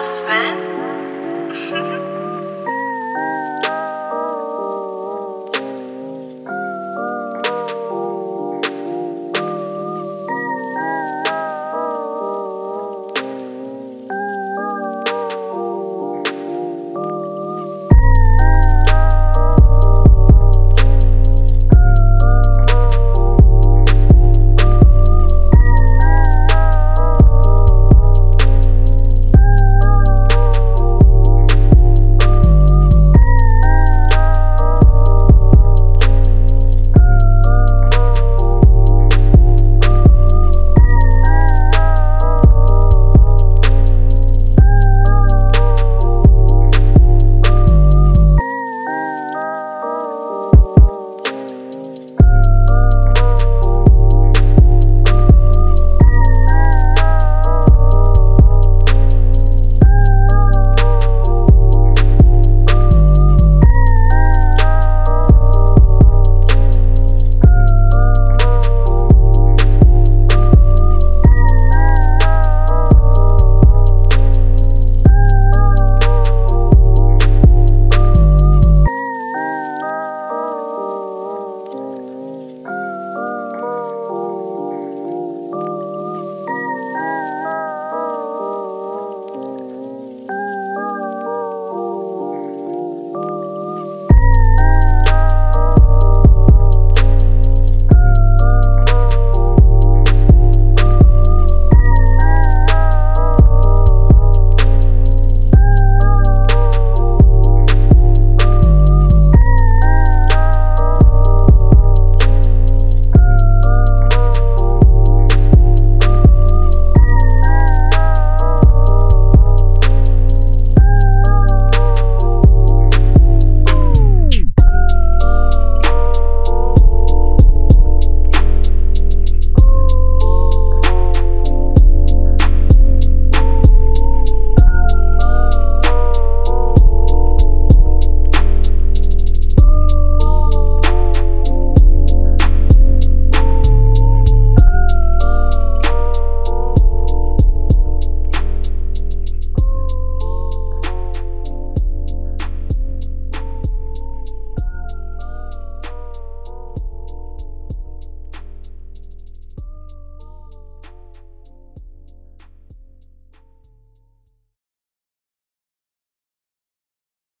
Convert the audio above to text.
last bit.